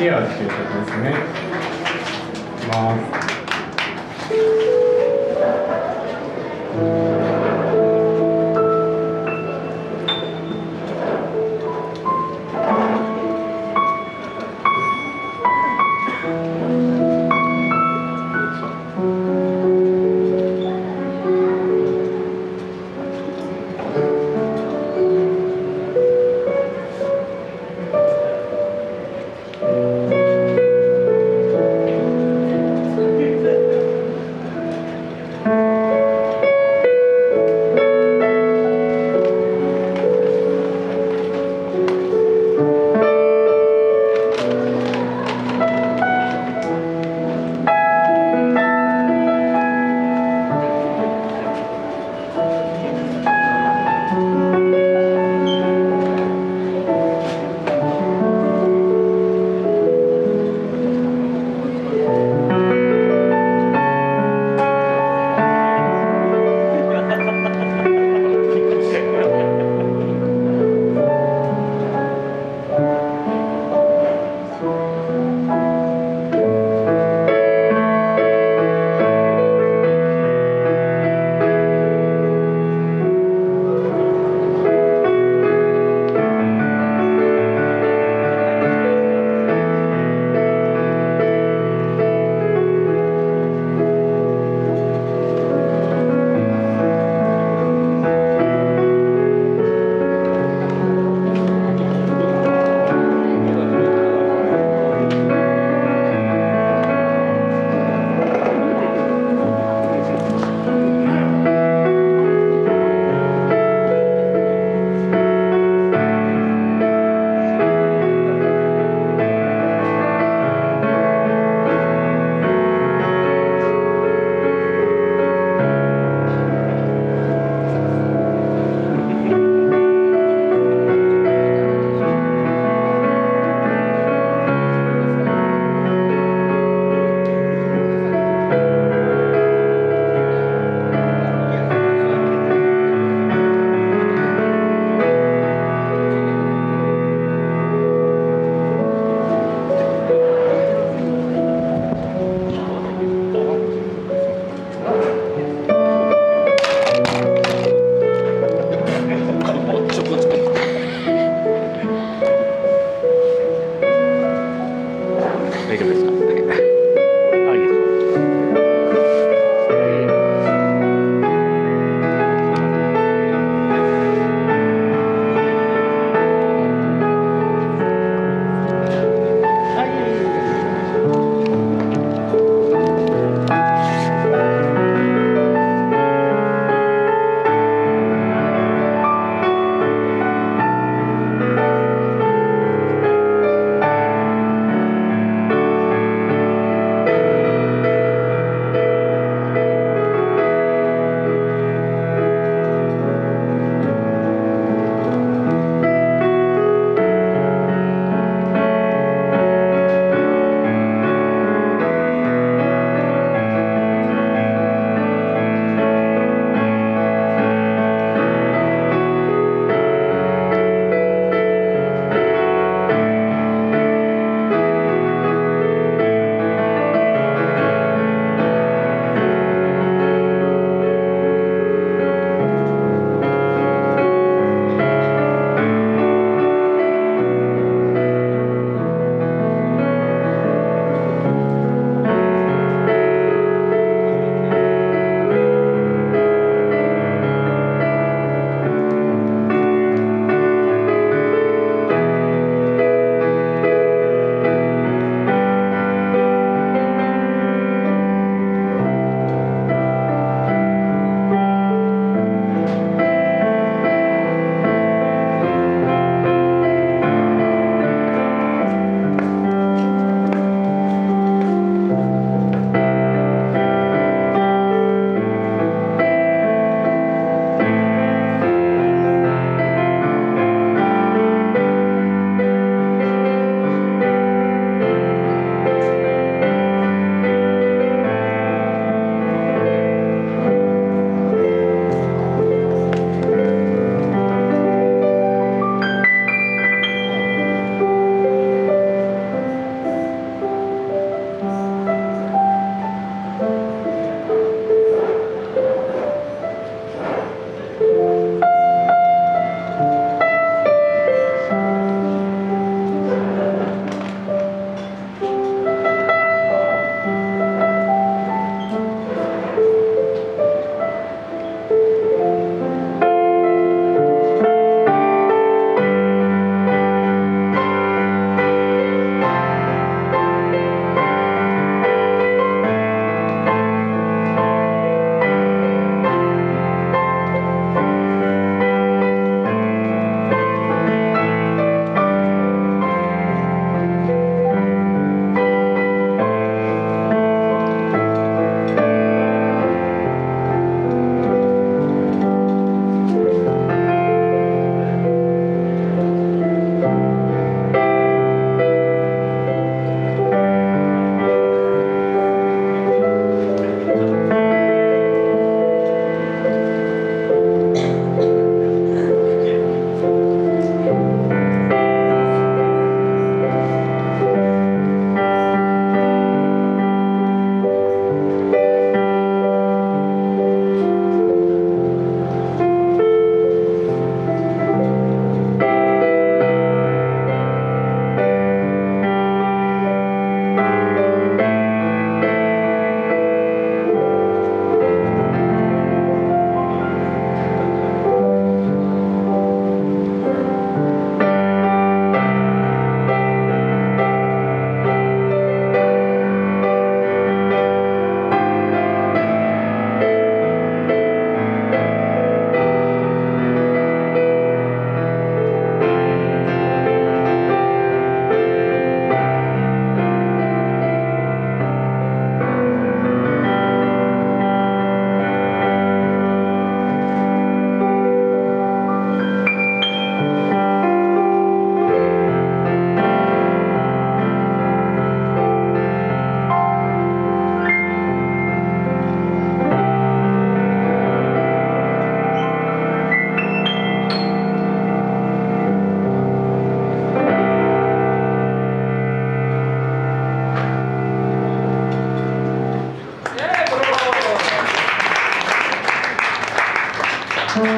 ケアっていうことですね。いきます。